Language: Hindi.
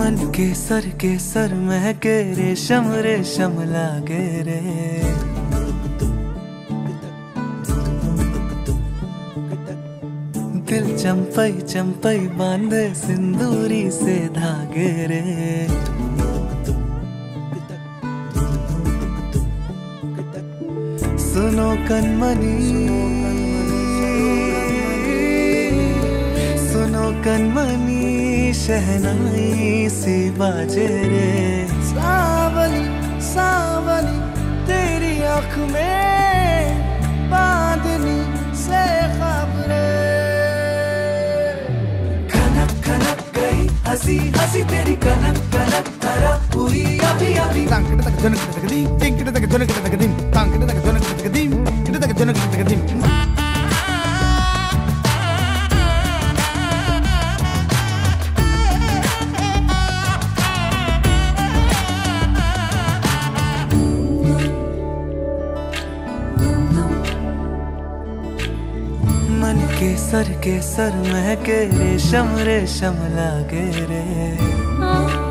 मन के सर के सर महके रेशम रेशम लागे रे। दिल चंपई चंपई बांधे सिंदूरी से धागे रे। सुनो कनमनी। सुनो कनमनी, शहनाई सी बाजे रे। सावली सावली, तेरी आँख में बांधनी से हंसी हंसी तेरी कनक कनक धरा हुई अभी अभी मन के सर के सर महके रेशम रेशम लागे रे।